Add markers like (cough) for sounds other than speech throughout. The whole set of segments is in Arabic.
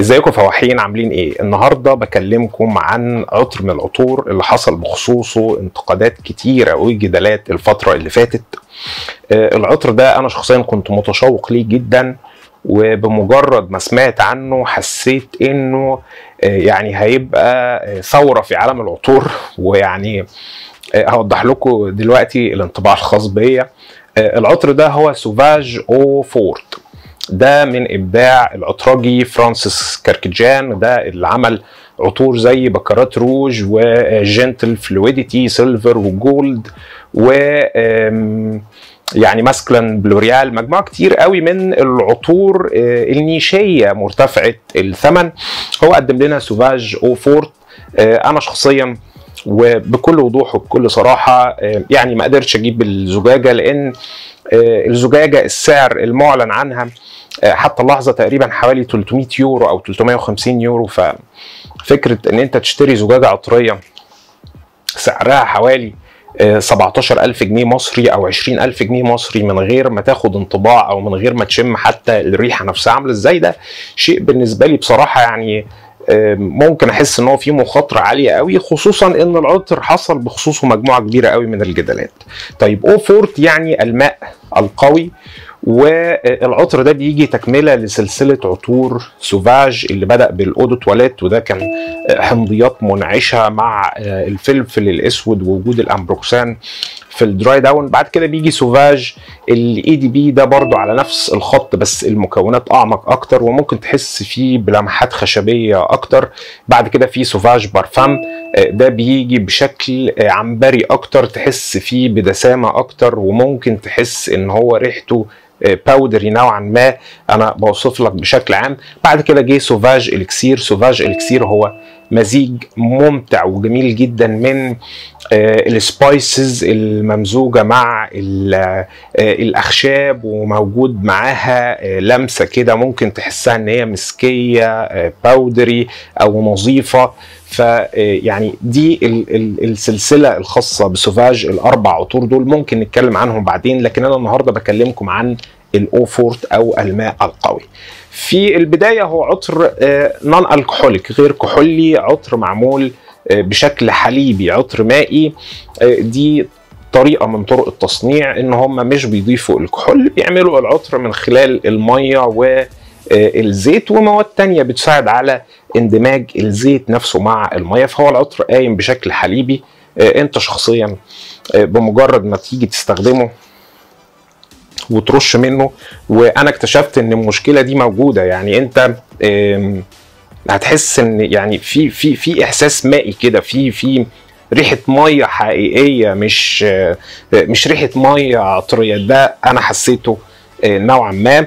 ازيكم فواحين عاملين إيه؟ النهارده بكلمكم عن عطر من العطور اللي حصل بخصوصه انتقادات كتيرة وجدالات الفترة اللي فاتت. آه، العطر ده أنا شخصيا كنت متشوق ليه جدا وبمجرد ما سمعت عنه حسيت إنه آه، يعني هيبقى آه، ثورة في عالم العطور (laughs) ويعني هوضح لكم دلوقتي الانطباع الخاص بيا. العطر ده هو Sauvage Eau Forte. ده من إبداع العطراجي Francis Kurkdjian ده اللي عمل عطور زي Baccarat Rouge و Gentle Fluidity Silver و Gold و يعني Masculin Pluriel. مجموعة كتير قوي من العطور آه، ال niche ية مرتفعة الثمن. هو قدم لنا Sauvage Eau Forte آه، أنا شخصيا وبكل وضوح وبكل صراحة آه، يعني ما قدرتش أجيب الزجاجة لأن الزجاجة السعر المعلن عنها حتى اللحظة تقريبا حوالي 300 يورو أو 350 يورو. ففكرة إن أنت تشتري زجاجة عطرية سعرها حوالي آه، 17000 جنيه مصري أو 20000 جنيه مصري من غير ما تاخد انطباع أو من غير ما تشم حتى الريحة نفسها. عاملة إزاي ده؟ شيء بالنسبة لي بصراحة يعني آه، ممكن أحس إن هو فيه مخاطرة عالية قوي خصوصا إن العطر حصل بخصوصه مجموعة كبيرة قوي من الجدالات. طيب Eau Forte يعني الماء. القوي والعطر ده بيجي تكملة لسلسلة عطور Sauvage اللي بدأ بال eau de toilette وده كان حمضيات منعشة مع الفلفل الأسود ووجود ال ambroxan في ال dry down. بعد كده بيجي Sauvage ال EDP ده برضو على نفس الخط بس المكونات أعمق أكتر وممكن تحس فيه بلمحات خشبية أكتر. بعد كده في Sauvage Parfum ده بيجي بشكل عنبري أكتر تحس فيه بدسامة أكتر وممكن تحس إن هو ريحته powdery نوعا ما أنا بوصف لك بشكل عام. بعد كده جه Sauvage Elixir Sauvage Elixir هو مزيج ممتع وجميل جدا من ال spices الممزوجة مع آه، الأخشاب وموجود معاها آه، لمسة كده ممكن تحسها إن هي مسكية آه، powdery أو نظيفة فيعني دي ال- ال- السلسلة الخاصة بسوفاج الأربع عطور دول ممكن نتكلم عنهم بعدين لكن أنا النهارده بكلمكم عن الأوفورت أو الماء القوي. في البداية هو عطر نون الكحوليك غير كحولي عطر معمول آه، بشكل حليبي عطر مائي. آه، دي طريقة من طرق التصنيع إن هم مش بيضيفوا الكحول بيعملوا العطر من خلال المية والزيت ومواد تانية بتساعد على اندماج الزيت نفسه مع المية. فهو العطر قايم بشكل حليبي آه، أنت شخصيا آه، بمجرد ما تيجي تستخدمه وترش منه. وأنا اكتشفت إن المشكلة دي موجودة. يعني أنت هتحس إن يعني في في في إحساس مائي كده. في في ريحة مية حقيقية مش آه، مش ريحة مية عطرية. ده أنا حسيته آه، نوعا ما.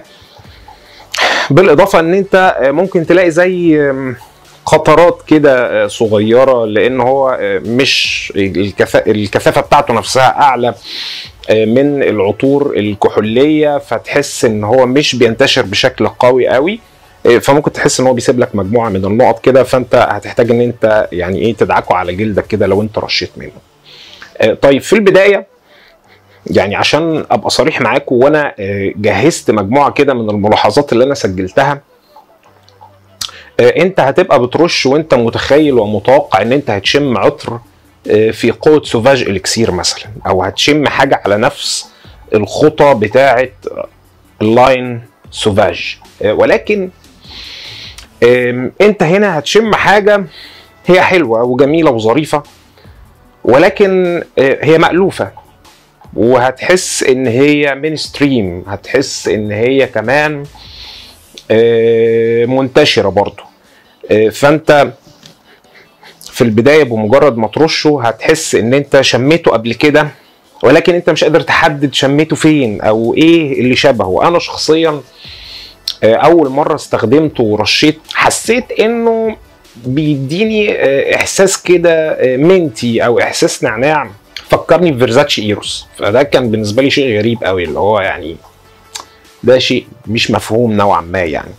بالإضافة إن أنت آه، ممكن تلاقي زي قطرات كده صغيرة لأن هو مش الكثافة بتاعته نفسها أعلى. من العطور الكحولية فتحس إن هو مش بينتشر بشكل قوي قوي آه، فممكن تحس إن هو بيسيب لك مجموعة من النقط كده فأنت هتحتاج إن أنت يعني إيه تدعكه على جلدك كده لو أنت رشيت منه. آه، طيب في البداية يعني عشان أبقى صريح معاكم وأنا آه، جهزت مجموعة كده من الملاحظات اللي أنا سجلتها أنت هتبقى بترش وأنت متخيل ومتوقع إن أنت هتشم عطر في قوة Sauvage Elixir مثلا أو هتشم حاجة على نفس الخطى بتاعه ال line Sauvage. آه، ولكن أنت هنا هتشم حاجة هي حلوة وجميلة وظريفة ولكن آه، هي مألوفة وهتحس إن هي مين ستريم هتحس إن هي كمان آه، منتشرة برضو. آه، فأنت في البداية بمجرد ما ترشه هتحس إن أنت شميته قبل كده ولكن أنت مش قادر تحدد شميته فين أو إيه اللي شبهه. أنا شخصيا آه، أول مرة استخدمته ورشيت حسيت إنه بيديني آه، إحساس كده آه، منتي أو إحساس نعناع. فكرني بفيرزاتشي إيروس. فده كان بالنسبة لي شيء غريب قوي اللي هو يعني ده شيء مش مفهوم نوعا ما يعني.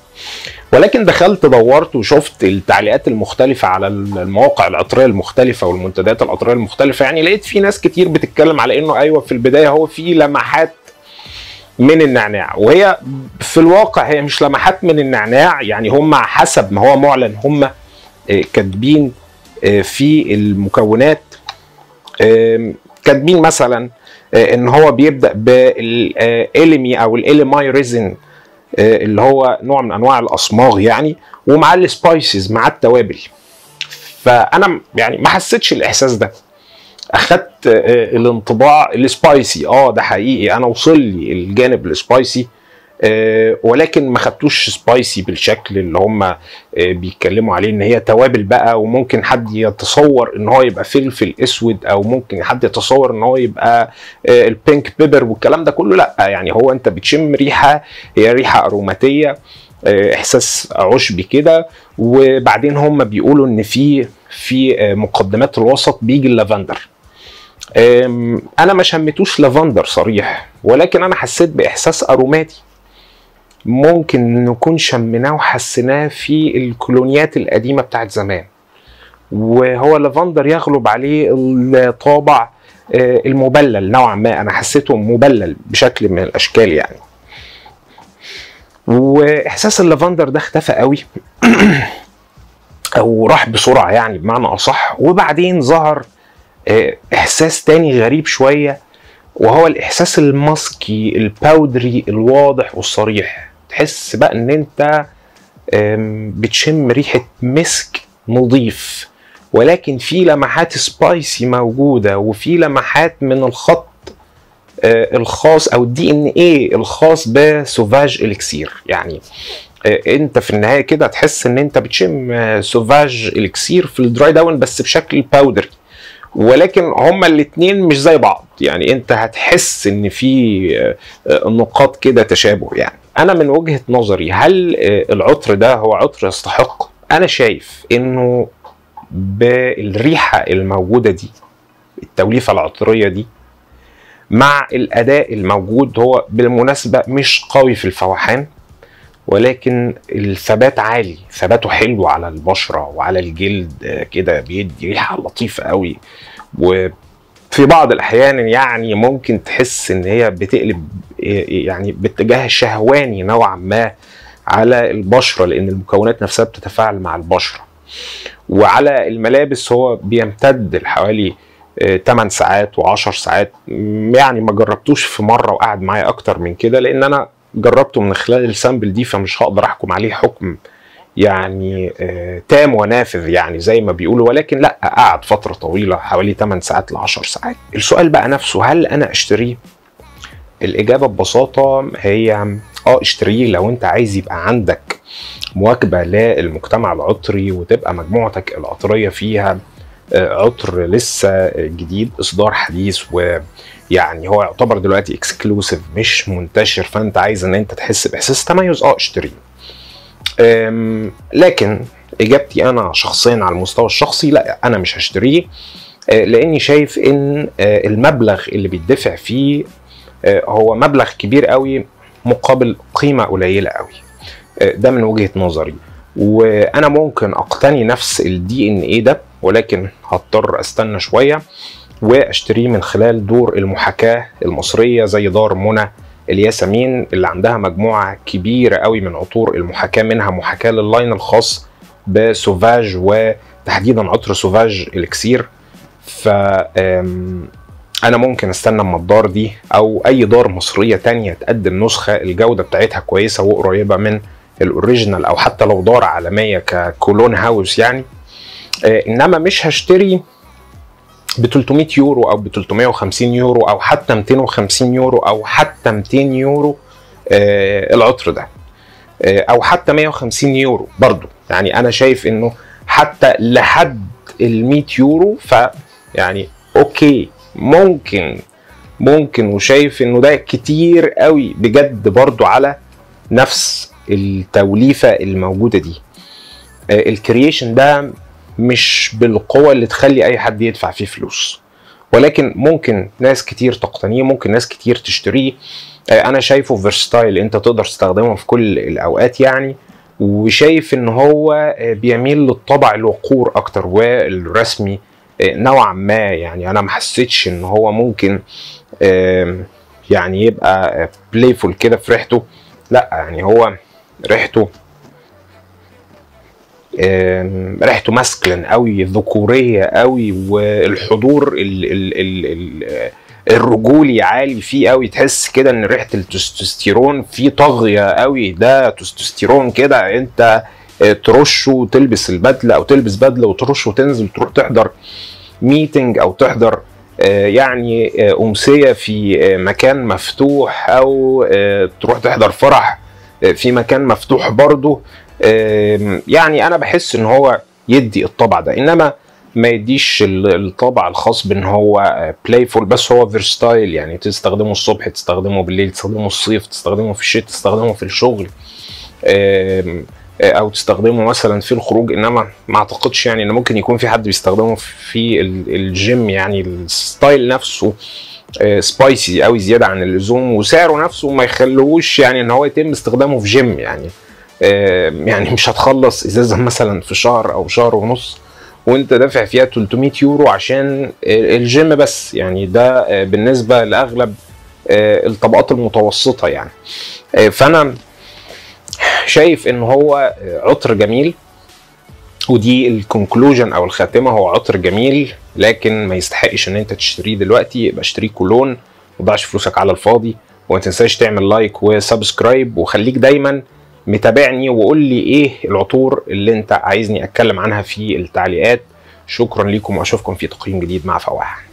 ولكن دخلت دورت وشفت التعليقات المختلفة على المواقع العطرية المختلفة والمنتديات العطرية المختلفة. يعني لقيت في ناس كتير بتتكلم على إنه أيوه في البداية هو في لمحات من النعناع وهي في الواقع هي مش لمحات من النعناع يعني هم حسب ما هو معلن هم آه، كاتبين آه، في المكونات كاتبين مثلا آه، إن هو بيبدأ بال elemi أو ال elemi resin اللي هو نوع من أنواع الأصماغ يعني ومع ال spices مع التوابل. فأنا يعني ما حسيتش الإحساس ده. أخدت آه، الانطباع ال spicy. آه ده حقيقي. أنا وصل لي الجانب ال spicy. آه، ولكن ما خدتوش spicy بالشكل اللي هم آه، بيتكلموا عليه إن هي توابل بقى وممكن حد يتصور إن هو يبقى فلفل أسود أو ممكن حد يتصور إن هو يبقى آه، ال pink pepper والكلام ده كله. لأ يعني هو أنت بتشم ريحة هي ريحة اروماتيه آه، إحساس عشبي كده. وبعدين هم بيقولوا إن في في آه، مقدمات الوسط بيجي اللافندر. أنا ما شميتوش لافندر صريح ولكن أنا حسيت بإحساس اروماتي ممكن نكون شميناه وحسيناه في الكولونيات القديمة بتاعت زمان. وهو لافندر يغلب عليه الطابع آه، المبلل نوعا ما. أنا حسيته مبلل بشكل من الأشكال يعني. وإحساس اللافندر ده اختفى قوي. (clears throat) أو راح بسرعة يعني بمعنى أصح. وبعدين ظهر آه، إحساس تاني غريب شوية وهو الإحساس ال musky ال powdery الواضح والصريح. تحس بقى إن أنت بتشم ريحة مسك نظيف. ولكن في لمحات spicy موجودة وفي لمحات من الخط آه، الخاص أو ال DNA الخاص بسوفاج اليكسير يعني آه، أنت في النهاية كده تحس إن أنت بتشم آه، سوفاج اليكسير في ال dry down بس بشكل powdery ولكن هما الاتنين مش زي بعض. يعني انت هتحس ان في آه، نقاط كده تشابه. يعني أنا من وجهة نظري هل آه، العطر ده هو عطر يستحق؟ أنا شايف انه بالريحة الموجودة دي التوليفة العطرية دي مع الأداء الموجود هو بالمناسبة مش قوي في الفوحان ولكن الثبات عالي. ثباته حلو على البشرة وعلى الجلد آه، كده بيدي ريحة لطيفة قوي. وفي بعض الأحيان يعني ممكن تحس إن هي بتقلب آه، يعني باتجاه شهواني نوعا ما على البشرة لأن المكونات نفسها بتتفاعل مع البشرة. وعلى الملابس هو بيمتد لحوالي 8 ساعات و10 ساعات. يعني ما جربتوش في مرة وقعد معايا أكتر من كده لأن أنا جربته من خلال السامبل دي فمش هقدر أحكم عليه حكم يعني آه، تام ونافذ يعني زي ما بيقولوا. ولكن لأ قعد فترة طويلة حوالي 8 ساعات ل 10 ساعات. السؤال بقى نفسه هل أنا أشتريه؟ الإجابة ببساطة هي آه اشتريه لو أنت عايز يبقى عندك مواكبة للمجتمع العطري وتبقى مجموعتك العطرية فيها. عطر لسه جديد إصدار حديث ويعني هو يعتبر دلوقتي اكسكلوسيف مش منتشر. فأنت عايز إن أنت تحس بإحساس تميز آه اشتريه. لكن إجابتي أنا شخصيا على المستوى الشخصي لا أنا مش هشتريه آه، لأني شايف إن آه، المبلغ اللي بيدفع فيه آه، هو مبلغ كبير قوي مقابل قيمة قليلة قوي. آه، ده من وجهة نظري. وأنا ممكن أقتني نفس ال DNA ده ولكن هضطر أستنى شوية وأشتريه من خلال دور المحاكاة المصرية زي دار منى الياسمين اللي عندها مجموعة كبيرة قوي من عطور المحاكاة منها محاكاة لل line الخاص بسوفاج وتحديدا عطر سوفاج الكسير ف أنا ممكن أستنى أما الدار دي أو أي دار مصرية تانية تقدم نسخة الجودة بتاعتها كويسة وقريبة من ال original أو حتى لو دار عالمية ك clone house يعني آه، إنما مش هشتري ب 300 يورو أو ب 350 يورو أو حتى 250 يورو أو حتى 200 يورو آه، العطر ده آه، أو حتى 150 يورو برضو. يعني أنا شايف إنه حتى لحد ال 100 يورو ف يعني okay ممكن ممكن. وشايف إنه ده كتير قوي بجد برضو على نفس التوليفة الموجودة دي. آه، ال creation ده مش بالقوة اللي تخلي أي حد يدفع فيه فلوس. ولكن ممكن ناس كتير تقتنيه ممكن ناس كتير تشتريه. آه، أنا شايفه versatile أنت تقدر تستخدمه في كل الأوقات يعني. وشايف إن هو آه، بيميل للطبع الوقور أكتر والرسمي نوعا ما يعني. أنا ما حسيتش إن هو ممكن يعني يبقى playful كده في ريحته. لأ يعني هو ريحته ريحته masculine قوي ذكورية قوي والحضور ال ال ال ال الرجولي عالي فيه قوي تحس كده إن ريحة التستوستيرون فيه طاغية قوي ده تستوستيرون كده أنت آه، ترشه وتلبس البدلة أو تلبس بدلة وترش وتنزل تروح تحضر ميتنج أو تحضر آه، يعني آه، أمسية في مكان مفتوح أو تروح تحضر فرح. في مكان مفتوح برضه. يعني أنا بحس إن هو يدي الطبع ده إنما ما يديش ال- الطابع الخاص بإن هو playful بس هو versatile يعني تستخدمه الصبح تستخدمه بالليل تستخدمه الصيف تستخدمه في الشتاء تستخدمه في الشغل. أو تستخدمه مثلا في الخروج. إنما ما أعتقدش يعني إن ممكن يكون في حد بيستخدمه في ال- الجيم يعني ال style نفسه. spicy قوي زيادة عن اللزوم وسعره نفسه ما يخلوش يعني إن هو يتم استخدامه في جيم يعني. آه، يعني مش هتخلص إزازة (laughs) مثلا في شهر أو شهر ونص وأنت دافع فيها 300 يورو عشان آه، الجيم بس. يعني ده آه، بالنسبة لأغلب آه، الطبقات المتوسطة يعني. آه، فأنا شايف إن هو آه، عطر جميل. ودي ال conclusion أو الخاتمة. هو عطر جميل لكن ما يستحقش إن أنت تشتريه دلوقتي. يبقى اشتريه clone تضيعش فلوسك على الفاضي وما تنساش تعمل like و subscribe. وخليك دايما متابعني وقول لي إيه العطور اللي أنت عايزني أتكلم عنها في التعليقات. شكرا لكم وأشوفكم في تقييم جديد مع فواح